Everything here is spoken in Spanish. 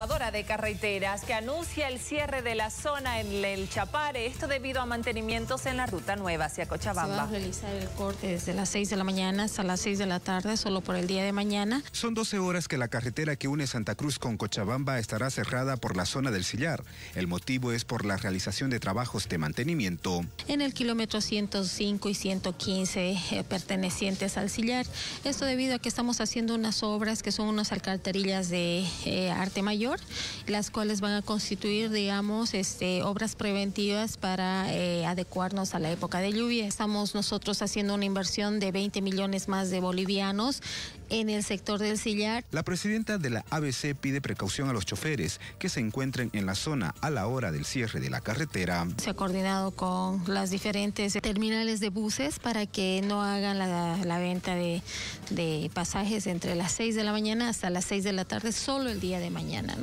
jugadores de carreteras que anuncia el cierre de la zona en el Chapare, esto debido a mantenimientos en la ruta nueva hacia Cochabamba. Se va a realizar el corte desde las 6 de la mañana hasta las 6 de la tarde, solo por el día de mañana. Son 12 horas que la carretera que une Santa Cruz con Cochabamba estará cerrada por la zona del Sillar. El motivo es por la realización de trabajos de mantenimiento. En el kilómetro 105 y 115 eh, pertenecientes al Sillar. Esto debido a que estamos haciendo unas obras que son unas alcantarillas de eh, arte mayor las cuales van a constituir, digamos, este, obras preventivas para eh, adecuarnos a la época de lluvia. Estamos nosotros haciendo una inversión de 20 millones más de bolivianos en el sector del sillar. La presidenta de la ABC pide precaución a los choferes que se encuentren en la zona a la hora del cierre de la carretera. Se ha coordinado con las diferentes terminales de buses para que no hagan la, venta de, de pasajes entre las 6 de la mañana hasta las 6 de la tarde, solo el día de mañana.